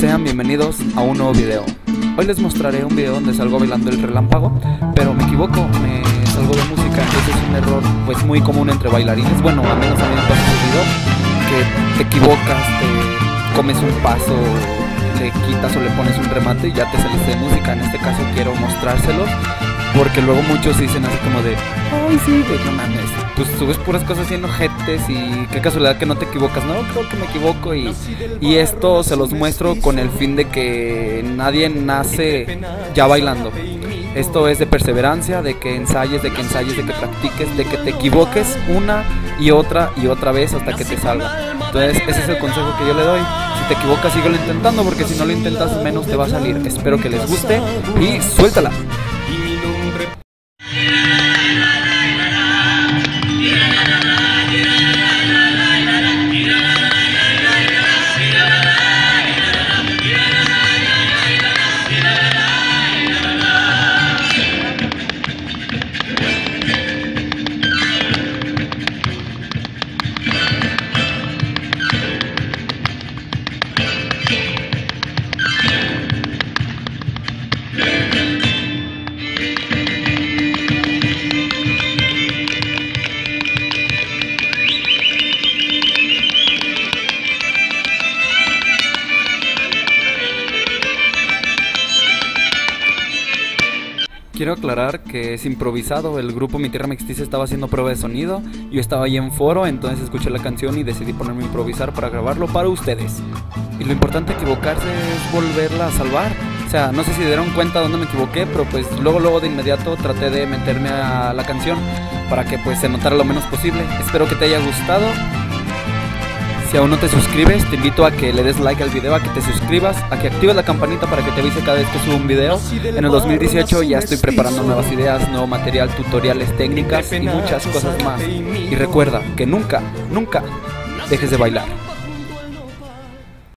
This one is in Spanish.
Sean bienvenidos a un nuevo video. Hoy les mostraré un video donde salgo bailando el relámpago, pero me equivoco, me salgo de música, ese es un error pues muy común entre bailarines. Bueno, al menos a mí me pasa video que te equivocas, te comes un paso, le quitas o le pones un remate y ya te saliste de música. En este caso quiero mostrárselos porque luego muchos dicen así como de, ay sí, pues no mames, pues subes puras cosas haciendo jetes y qué casualidad que no te equivocas. No, creo que me equivoco y, y esto se los muestro con el fin de que nadie nace ya bailando. Esto es de perseverancia, de que ensayes, de que ensayes, de que practiques, de que te equivoques una y otra y otra vez hasta que te salga. Entonces ese es el consejo que yo le doy. Si te equivocas, síguelo intentando porque si no lo intentas menos te va a salir. Espero que les guste y suéltala. Quiero aclarar que es improvisado, el grupo Mi Tierra Mixtiza estaba haciendo prueba de sonido, yo estaba ahí en foro, entonces escuché la canción y decidí ponerme a improvisar para grabarlo para ustedes. Y lo importante equivocarse es volverla a salvar. O sea, no sé si dieron cuenta dónde me equivoqué, pero pues luego luego de inmediato traté de meterme a la canción para que pues se notara lo menos posible. Espero que te haya gustado si aún no te suscribes, te invito a que le des like al video, a que te suscribas, a que actives la campanita para que te avise cada vez que subo un video. En el 2018 ya estoy preparando nuevas ideas, nuevo material, tutoriales, técnicas y muchas cosas más. Y recuerda que nunca, nunca dejes de bailar.